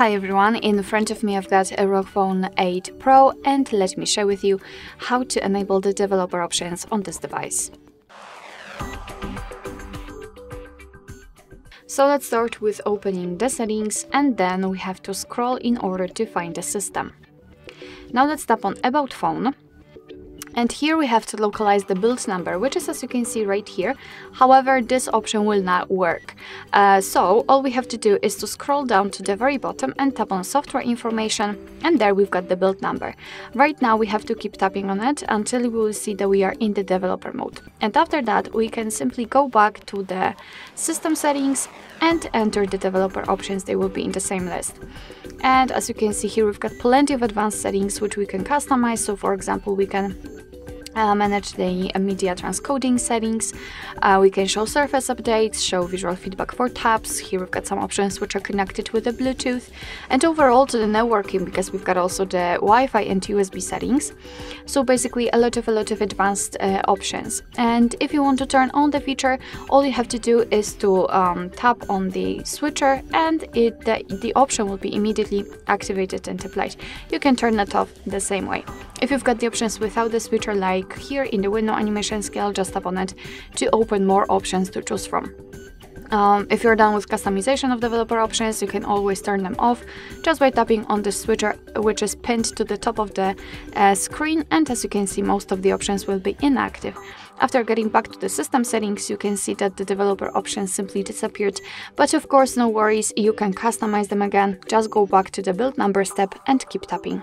Hi everyone, in front of me I've got a ROG Phone 8 Pro and let me share with you how to enable the developer options on this device. So let's start with opening the settings and then we have to scroll in order to find the system. Now let's tap on About Phone and here we have to localize the build number, which is as you can see right here. However, this option will not work. Uh, so all we have to do is to scroll down to the very bottom and tap on software information. And there we've got the build number. Right now we have to keep tapping on it until we will see that we are in the developer mode. And after that, we can simply go back to the system settings and enter the developer options. They will be in the same list. And as you can see here, we've got plenty of advanced settings which we can customize. So for example, we can uh, manage the media transcoding settings. Uh, we can show surface updates, show visual feedback for tabs. Here we've got some options which are connected with the Bluetooth and overall to the networking because we've got also the Wi-Fi and USB settings. So basically a lot of a lot of advanced uh, options. And if you want to turn on the feature, all you have to do is to um, tap on the switcher and it the, the option will be immediately activated and applied. You can turn it off the same way. If you've got the options without the switcher like here in the window animation scale, just tap on it to open more options to choose from. Um, if you're done with customization of developer options, you can always turn them off just by tapping on the switcher which is pinned to the top of the uh, screen and as you can see most of the options will be inactive. After getting back to the system settings, you can see that the developer options simply disappeared, but of course no worries, you can customize them again, just go back to the build number step and keep tapping.